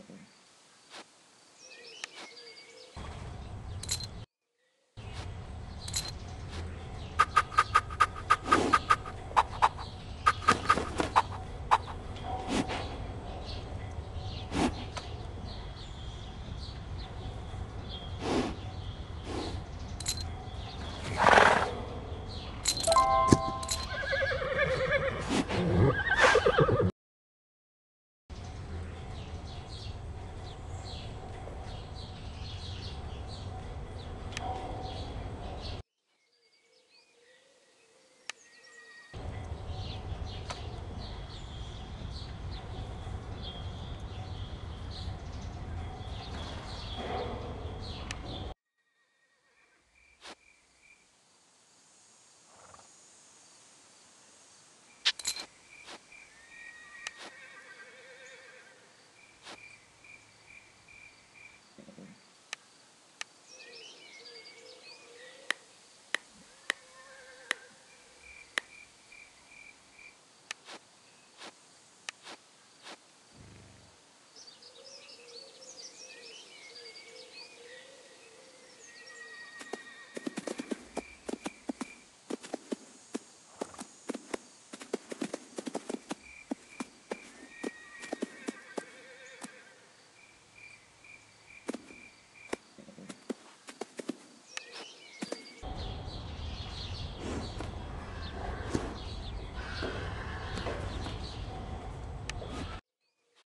Mm-hmm.